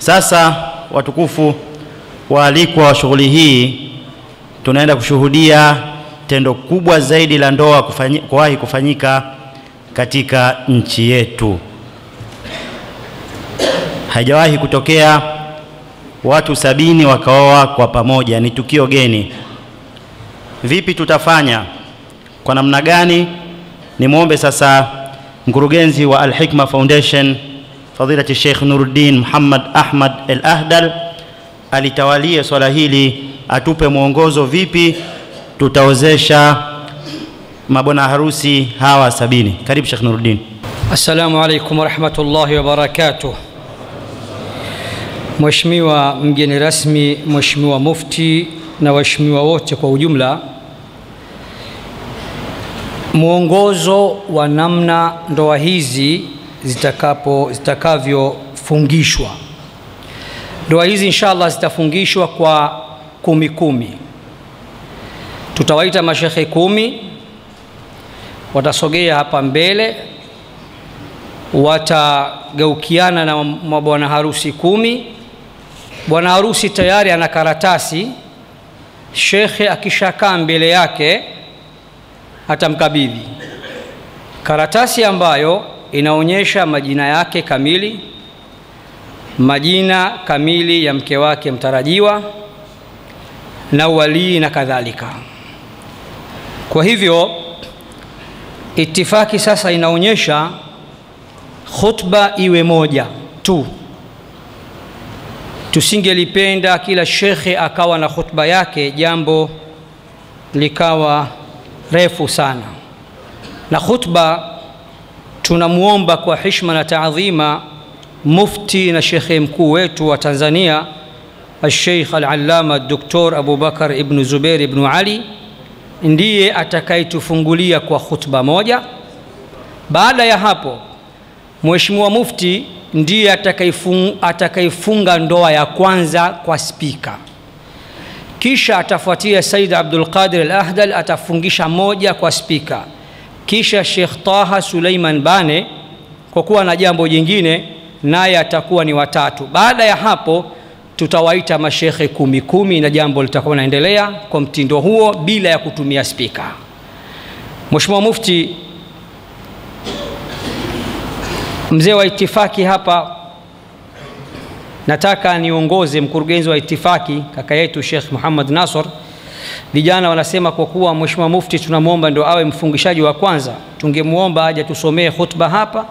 Sasa watukufu waalikwa wa shughuli hii, tunaenda kushuhudia tendo kubwa zaidi la ndoa kufanyi, kuwahi kufanyika katika nchi yetu. Haijawahi kutokea watu sabini wakaoa kwa pamoja, ni tukio geni. Vipi tutafanya? Kwa namna gani? Nimwombe sasa mkurugenzi wa Al-Hikma Foundation fadilati Sheikh Nuruddin Muhammad Ahmad El Ahdal alitawalie swala hili, atupe mwongozo vipi tutawezesha mabwana harusi hawa sabini. Karibu Sheikh Nuruddin. Assalamu alaikum warahmatullahi wabarakatuh. Mheshimiwa mgeni rasmi, Mheshimiwa Mufti na waheshimiwa wote kwa ujumla, mwongozo wa namna ndoa hizi zitakapo zitakavyofungishwa. Ndoa hizi inshallah zitafungishwa kwa kumi kumi. Tutawaita mashekhe kumi, watasogea hapa mbele, watageukiana na mabwana harusi kumi. Bwana harusi tayari ana karatasi, shekhe akishakaa mbele yake atamkabidhi karatasi ambayo inaonyesha majina yake kamili, majina kamili ya mke wake mtarajiwa na walii na kadhalika. Kwa hivyo itifaki sasa inaonyesha khutba iwe moja tu. Tusingelipenda kila shekhe akawa na khutba yake, jambo likawa refu sana, na khutba tunamwomba kwa hishma na taadhima mufti na shekhe mkuu wetu wa Tanzania Alsheikh Alallama Dr. Abubakar ibnu Zubair ibnu Ali ndiye atakayetufungulia kwa khutba moja. Baada ya hapo, Mheshimiwa Mufti ndiye atakayefunga ndoa ya kwanza kwa spika, kisha atafuatia Said Abdul Qadir Al-Ahdal atafungisha moja kwa spika, kisha Sheikh Taha Suleiman Bane kwa kuwa na jambo jingine naye atakuwa ni watatu. Baada ya hapo tutawaita mashekhe kumi kumi na jambo litakuwa naendelea kwa mtindo huo bila ya kutumia spika. Mheshimiwa Mufti, mzee wa itifaki hapa, nataka niongoze mkurugenzi wa itifaki kaka yetu Sheikh Muhammad Nasor. Vijana wanasema kwa kuwa Mheshimiwa Mufti tunamwomba ndio awe mfungishaji wa kwanza, tungemwomba aje tusomee khutba hapa.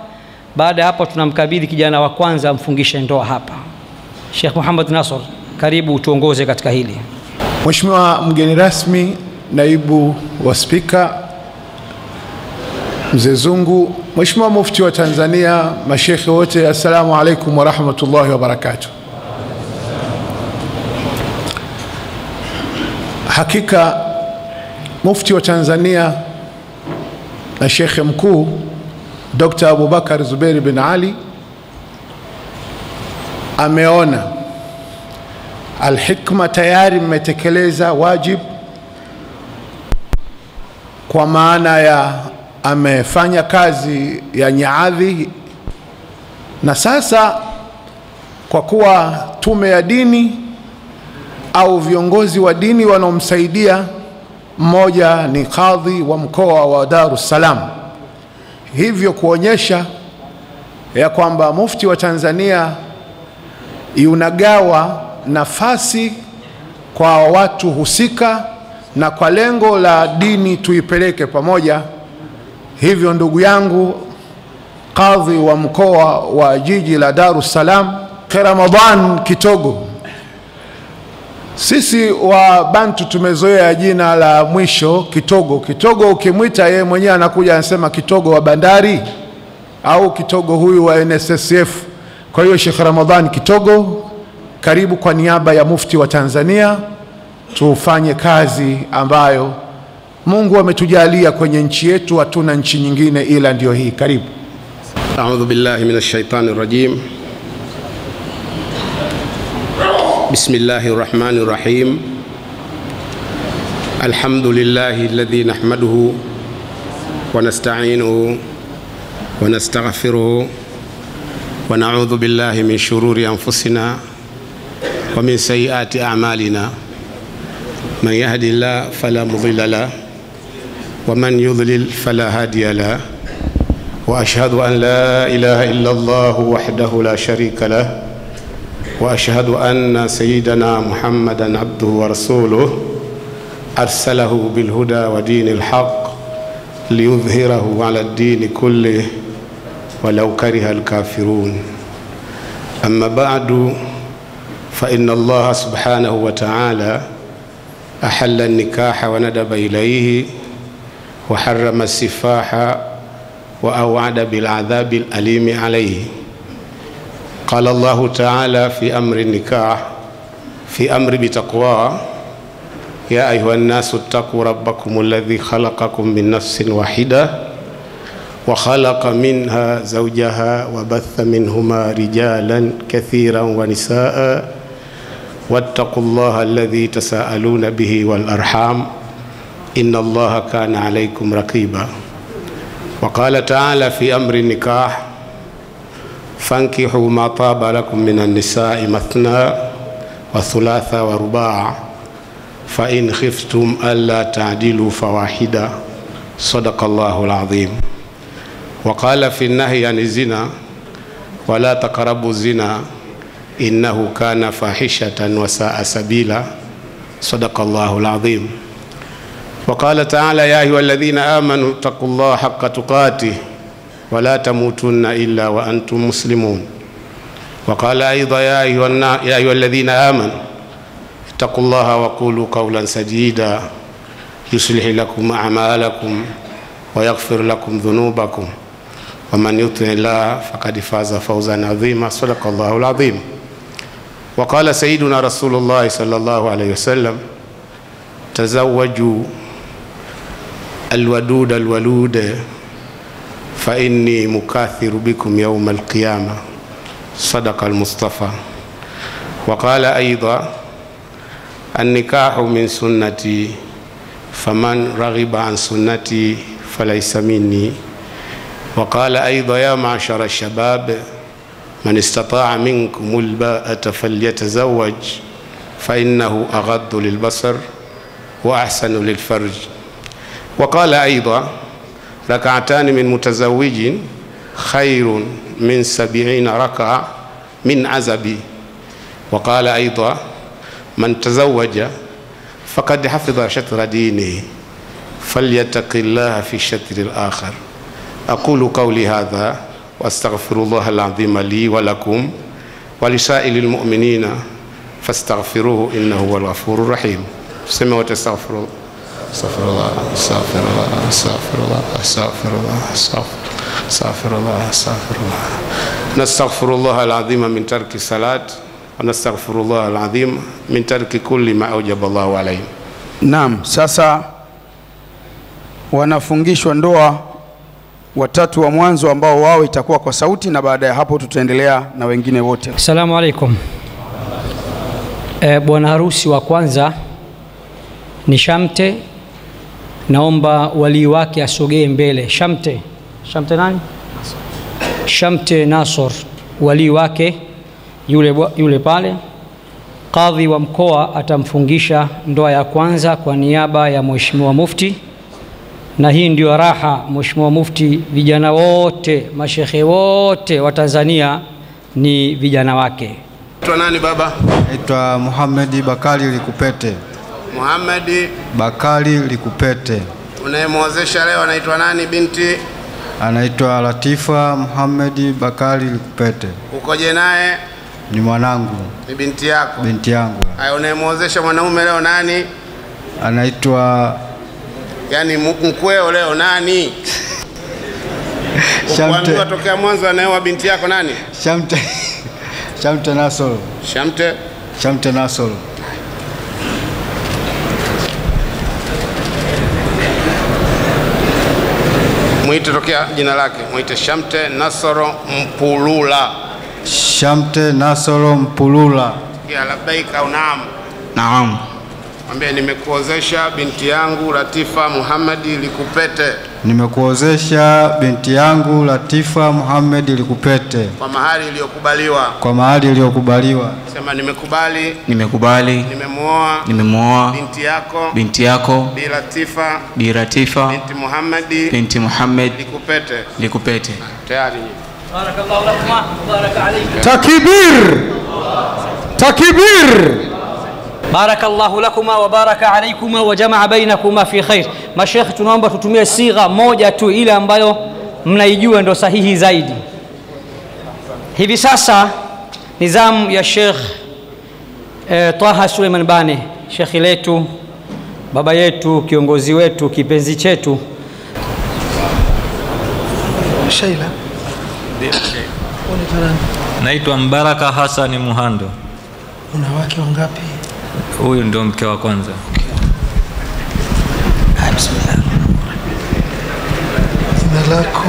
Baada ya hapo tunamkabidhi kijana wa kwanza amfungishe ndoa hapa. Sheikh Muhammad Nasor, karibu tuongoze katika hili. Mheshimiwa mgeni rasmi, naibu wa spika mzee Zungu, Mheshimiwa Mufti wa Tanzania, mashekhe wote, assalamu alaikum warahmatullahi wabarakatuh. Hakika Mufti wa Tanzania na shekhe mkuu Dr. Abubakar Zuberi bin Ali ameona Alhikma tayari mmetekeleza wajib kwa maana ya amefanya kazi ya nyaadhi, na sasa kwa kuwa tume ya dini au viongozi wa dini wanaomsaidia, mmoja ni kadhi wa mkoa wa Dar es Salaam, hivyo kuonyesha ya kwamba mufti wa Tanzania yunagawa nafasi kwa watu husika na kwa lengo la dini tuipeleke pamoja. Hivyo ndugu yangu kadhi wa mkoa wa jiji la Dar es Salaam, Ramadhan Kitogo, sisi wa Bantu tumezoea jina la mwisho kitogo. Kitogo ukimwita yeye mwenyewe anakuja anasema kitogo wa bandari au kitogo huyu wa NSSF. Kwa hiyo Sheikh Ramadhan Kitogo, karibu kwa niaba ya mufti wa Tanzania, tufanye kazi ambayo Mungu ametujalia kwenye nchi yetu, hatuna nchi nyingine ila ndiyo hii. Karibu. A'udhu billahi minash shaitani rajim. بسم الله الرحمن الرحيم الحمد لله الذي نحمده ونستعينه ونستغفره ونعوذ بالله من شرور أنفسنا ومن سيئات أعمالنا من يهد الله فلا مضل له ومن يضلل فلا هادي له وأشهد أن لا إله إلا الله وحده لا شريك له وأشهد أن سيدنا محمدا عبده ورسوله أرسله بالهدى ودين الحق ليظهره على الدين كله ولو كره الكافرون. أما بعد فإن الله سبحانه وتعالى أحل النكاح وندب إليه وحرم السفاح وأوعد بالعذاب الأليم عليه. قال الله تعالى في أمر النكاح في أمر بتقواه يا أيها الناس اتقوا ربكم الذي خلقكم من نفس واحدة وخلق منها زوجها وبث منهما رجالا كثيرا ونساء واتقوا الله الذي تساءلون به والأرحام إن الله كان عليكم رقيبا. وقال تعالى في أمر النكاح فانكحوا ما طاب لكم من النساء مثنى وثلاث ورباع فإن خفتم ألا تعدلوا فواحدة. صدق الله العظيم. وقال في النهي عن الزنا ولا تقربوا الزنا إنه كان فاحشة وساء سبيلا. صدق الله العظيم. وقال تعالى يا أيها الذين آمنوا اتقوا الله حق تقاته ولا تموتن إلا وأنتم مسلمون. وقال أيضا يا أيها, الذين آمنوا اتقوا الله وقولوا قولا سديدا يصلح لكم أعمالكم ويغفر لكم ذنوبكم. ومن يطع الله فقد فاز فوزا عظيما. صدق الله العظيم. وقال سيدنا رسول الله صلى الله عليه وسلم تزوجوا الودود الولود فإني مكاثر بكم يوم القيامة. صدق المصطفى. وقال أيضا النكاح من سنتي فمن رغب عن سنتي فليس مني. وقال أيضا يا معشر الشباب من استطاع منكم الباءة فليتزوج فإنه أغض للبصر وأحسن للفرج. وقال أيضا ركعتان من متزوج خير من سبعين ركعة من عزبي وقال أيضا من تزوج فقد حفظ شطر دينه فليتق الله في الشطر الآخر. أقول قولي هذا وأستغفر الله العظيم لي ولكم ولسائر المؤمنين فاستغفروه إنه هو الغفور الرحيم. سمع استغفر الله astaghfirullah astaghfirullah astaghfirullah min tarki salat wa nastaghfirullah alazim min tarki kulli ma aujaba Allahu alayhi. Naam, sasa wanafungishwa ndoa watatu wa mwanzo ambao wao itakuwa kwa sauti, na baada ya hapo tutaendelea na wengine wote. Asalamu alaikum. E, eh, bwana harusi wa kwanza ni Shamte naomba walii wake asogee mbele. Shamte, Shamte nani? Shamte Nasor, walii wake yule, yule pale. Kadhi wa mkoa atamfungisha ndoa ya kwanza kwa niaba ya Mheshimiwa Mufti, na hii ndio raha. Mheshimiwa Mufti, vijana wote, mashehe wote wa Tanzania ni vijana wake. Naitwa nani baba? Naitwa Muhamedi Bakari Likupete. Muhammadi Bakari Likupete. unayemwozesha leo anaitwa nani binti? Anaitwa Latifa Muhamedi Bakari Likupete. Ukoje naye? Ni mwanangu, Ni binti yako. binti yangu. Haya, unayemwozesha mwanaume leo nani? Anaitwa Yaani mkweo leo nani? Shamte, Kwa tokea mwanzo anayeoa binti yako nani? Shamte, Shamte Nasoro. Shamte. Shamte Nasoro. Mwite tokea jina lake, mwite Shamte Nasoro Mpulula. Shamte Nasoro Mpulula. Ya labbaik au naam. Naam. Mwambie nimekuozesha binti yangu Latifa Muhammadi Likupete. Nimekuozesha binti yangu Latifa Muhammad Likupete. Kwa mahali iliyokubaliwa. kwa mahali iliyokubaliwa. Sema nimekubali, Nimekubali, nimemuoa, nimemuoa. Binti yako. Binti yako. Bi Latifa. Bi Latifa. Binti Muhammad, binti Muhammad Likupete. Likupete. Tayari. Barakallahu lakuma baraka alaykum. Takbir! Takbir! بارك الله لكما وبارك عليكما وجمع بينكما في خير mashekhe tunaomba tutumie sigha moja tu ile ambayo mnaijua ndo sahihi zaidi hivi sasa nizamu ya shekh eh, taha suleiman bane shekhi letu baba yetu kiongozi wetu kipenzi chetu Sheila. Unaitwa nani? Naitwa Mbaraka Hasani Muhando. Una wake wangapi? Huyu ndio mke wa kwanza. Jina lako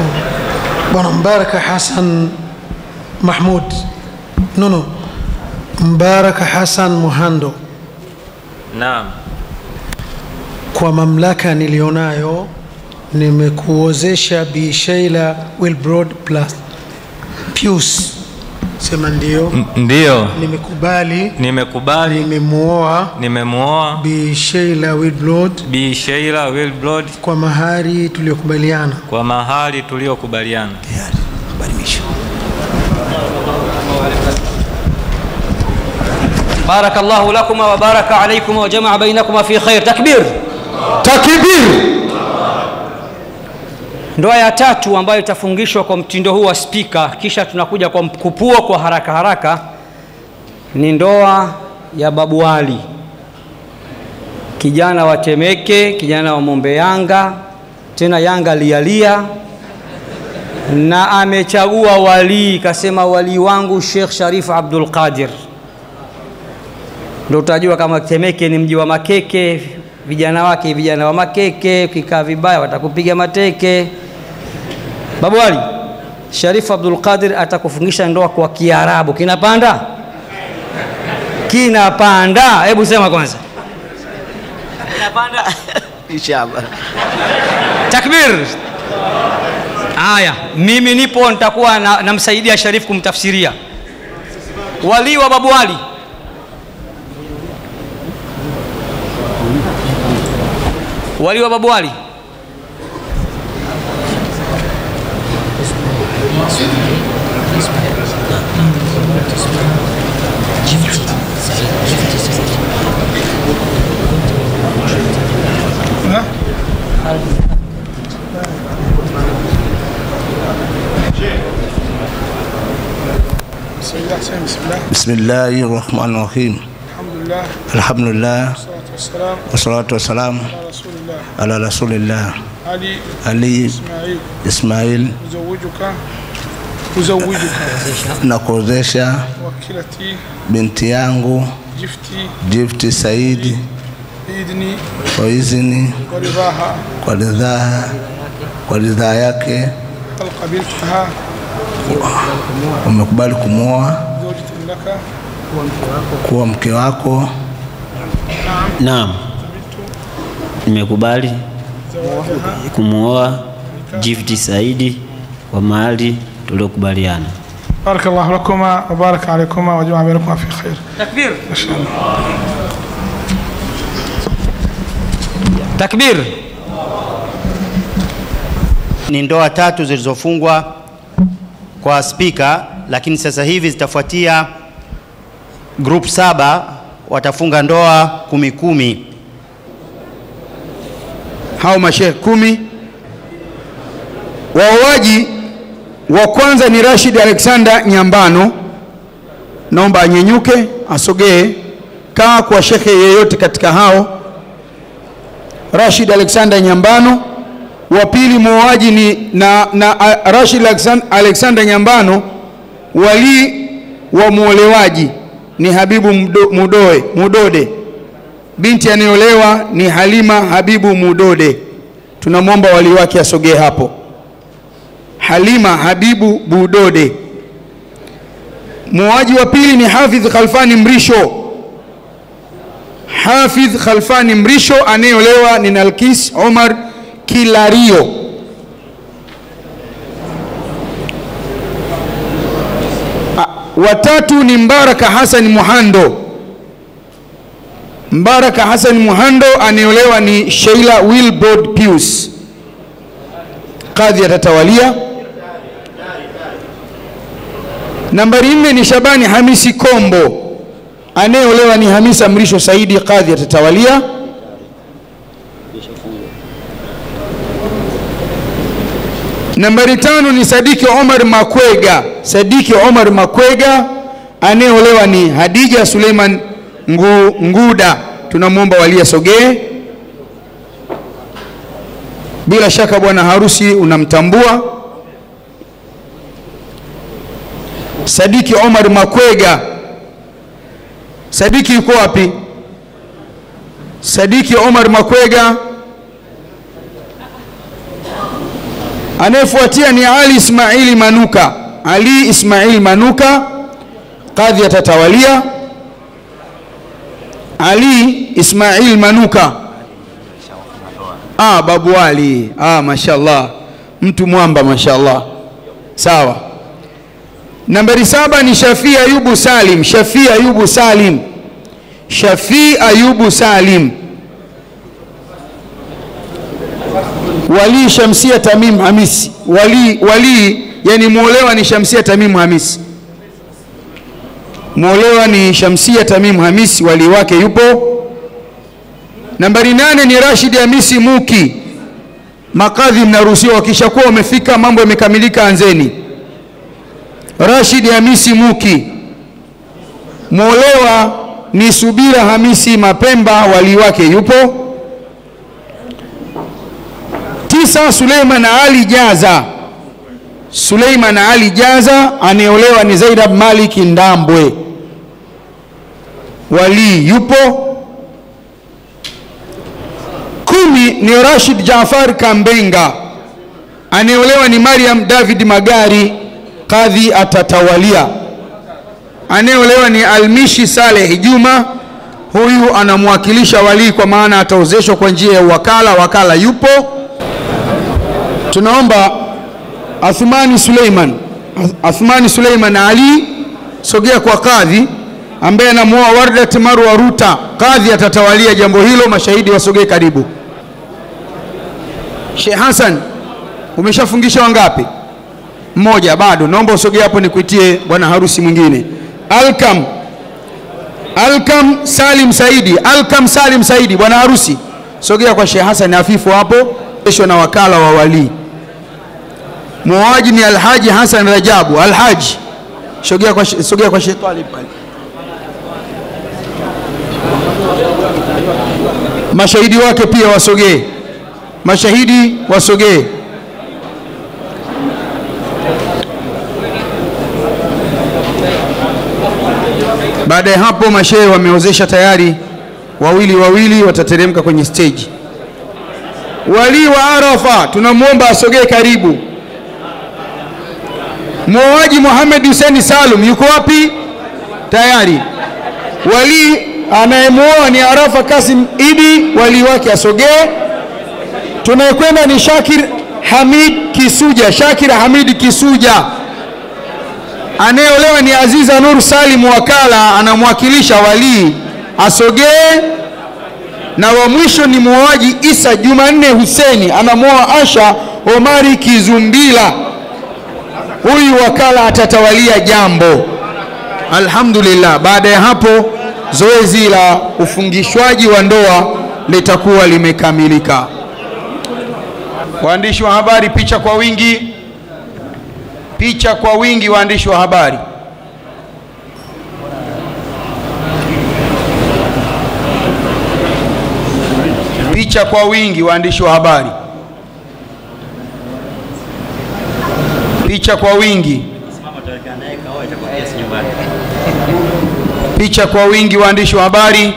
Bwana Mbaraka Hassan Mahmud. No, no. Mbaraka hasan Muhando. Naam. Kwa mamlaka niliyonayo nimekuozesha Bi Sheila Wilbrod plus Pius. Nimesema ndio. Ndio. Nimekubali. Nimekubali. Nimemuoa. Nimemuoa. Bi Sheila Wilbrod. Bi Sheila Wilbrod. Kwa mahari tuliyokubaliana. Kwa mahari tuliyokubaliana. Tayari. Habari. Barakallahu lakuma wa baraka alaykuma wa jamaa bainakuma fi khair. Takbir. Takbir ndoa ya tatu ambayo itafungishwa kwa mtindo huu wa spika kisha tunakuja kwa mkupuo kwa haraka haraka ni ndoa ya babu ali. Kijana wa temeke kijana wa mombe yanga tena yanga lialia na amechagua walii kasema walii wangu shekh sharif abdul qadir. Ndo utajua kama temeke ni mji wa makeke vijana wake vijana wa makeke ukikaa vibaya watakupiga mateke babu ali Sharifu abdul qadir atakufungisha ndoa kwa kiarabu. Kinapanda? Kinapanda. Hebu sema kwanza. Kinapanda. Inshallah. takbir. Aya, mimi nipo nitakuwa na- namsaidia Sharifu kumtafsiria. Walii wa babu ali. Walii wa babu ali بسم الله الرحمن الرحيم. الحمد لله الحمد لله والصلاة والسلام والسلام على رسول الله. علي رسول الله. علي إسماعيل. إسماعيل. أزوجك. Na kuozesha binti yangu. Jifti, Jifti Saidi kwa izini kwa ridhaa kwa ridhaa yake. Umekubali kumwoa kuwa mke wako. Naam, nimekubali kumwoa Jifti Saidi kwa mali tuliokubaliana. Barakallahu lakuma wa baraka alaykuma wa jamaa fi khair. Takbir. Takbir. Ni ndoa tatu zilizofungwa kwa spika, lakini sasa hivi zitafuatia group saba watafunga ndoa kumi kumi. Hao mashehe kumi waoaji wa kwanza ni Rashid Alexander Nyambano, naomba anyenyuke asogee. Kaa kwa shekhe yeyote katika hao. Rashid Alexander Nyambano. Wa pili muoaji ni na, na Rashid Alexan- Alexander Nyambano, wali wa muolewaji ni Habibu Mdo, Mudoe, Mudode binti anayeolewa ni Halima Habibu Mudode. Tunamwomba wali wake asogee hapo. Halima Habibu Budode. Muuaji wa pili ni Hafidh Khalfani Mrisho. Hafidh Khalfani Mrisho anayeolewa ni Nalkis Omar Kilario. Ah, watatu ni Mbaraka Hassan Muhando. Mbaraka Hassan Muhando anayeolewa ni Sheila Wilbrod Pius. Kadhi atatawalia. Nambari nne ni Shabani Hamisi Kombo, anayeolewa ni Hamisa Mrisho Saidi. Kadhi atatawalia. Nambari tano ni Sadiki Omar Makwega. Sadiki Omar Makwega anayeolewa ni Hadija Suleiman Ngu, Nguda. Tunamwomba walia sogee. Bila shaka bwana harusi unamtambua Sadiki Omar Makwega. Sadiki yuko wapi? Sadiki Omar Makwega. Anayefuatia ni Ali Ismaili Manuka. Ali Ismail Manuka, kadhi atatawalia. Ali Ismail Manuka. Ah, Babu Ali. Ah, mashallah, mtu mwamba, mashallah. Sawa. Nambari saba ni Shafii Ayubu Salim. Shafii Ayubu Salim. Shafii Ayubu Salim. Wali Shamsia Tamim Hamisi. Wali, wali yani mwolewa ni Shamsia Tamim Hamisi. Mwolewa ni Shamsia Tamim Hamisi, wali wake yupo. Nambari nane ni rashidi Hamisi Muki. Makadhi mnaruhusiwa, wakishakuwa wamefika mambo yamekamilika, anzeni. Rashid Hamisi Muki. mwolewa ni Subira Hamisi Mapemba, wali wake yupo. Tisa, Suleiman Ali Jaza. Suleiman Ali Jaza anayeolewa ni Zainab Malik Ndambwe, wali yupo. Kumi ni Rashid Jafar Kambenga, anayeolewa ni Mariam David Magari, kadhi atatawalia. Anayeolewa ni Almishi Saleh Juma, huyu anamwakilisha walii kwa maana ataozeshwa kwa njia ya wakala. Wakala yupo. Tunaomba Athmani Suleiman, Athmani Suleiman Ali, sogea kwa kadhi ambaye anamuoa Wardat Marwa Ruta. Kadhi atatawalia jambo hilo, mashahidi wasogee karibu. Sheikh Hassan, umeshafungisha wangapi? Mmoja bado, naomba usogee hapo nikuitie bwana harusi mwingine. Alkam, Alkam Salim Saidi, Alkam Salim Saidi, bwana harusi, sogea kwa Sheikh Hassan Afifu hapo, kesho na wakala wa walii Muoaji ni Alhaji Hassan Rajabu. Alhaji, sogea kwa, sogea kwa Sheikh Talib pale. Mashahidi wake pia wasogee, mashahidi wasogee. Baada ya hapo, mashehe wameozesha tayari, wawili wawili watateremka kwenye stage. Walii wa Arafa tunamwomba asogee karibu. Muoaji Muhammad Hussein Salum yuko wapi? Tayari. Wali anayemwoa ni Arafa Kasim Idi, wali wake asogee. Tunayekwenda ni Shakir Hamid Kisuja, Shakir Hamid Kisuja. Anayeolewa ni Aziza Nur Salim, wakala anamwakilisha walii, asogee. Na wa mwisho ni muoaji Isa Jumanne Huseni, anamwoa Asha Omari Kizumbila huyu wakala atatawalia jambo. Alhamdulillah. Baada ya hapo, zoezi la ufungishwaji wa ndoa litakuwa limekamilika. Waandishi wa habari, picha kwa wingi, picha kwa wingi, waandishi wa habari. Picha kwa wingi, waandishi wa habari. Picha kwa wingi, picha kwa wingi, waandishi wa habari.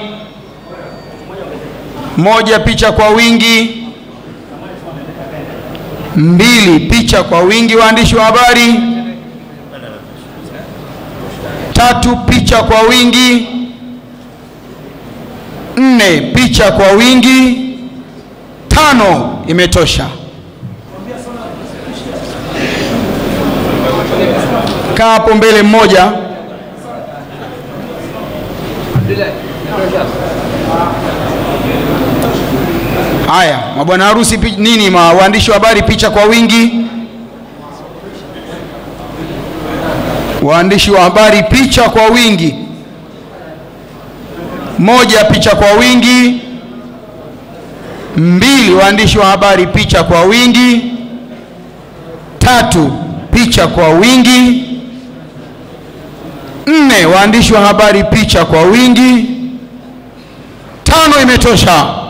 Moja, picha kwa wingi. Mbili, picha kwa wingi, waandishi wa habari. Tatu, picha kwa wingi. Nne, picha kwa wingi. Tano, imetosha. Kaa hapo mbele mmoja, Haya, mabwana harusi nini, waandishi wa habari, picha kwa wingi. Waandishi wa habari, picha kwa wingi. Moja, picha kwa wingi. Mbili, waandishi wa habari, picha kwa wingi. Tatu, picha kwa wingi. Nne, waandishi wa habari, picha kwa wingi. Tano, imetosha.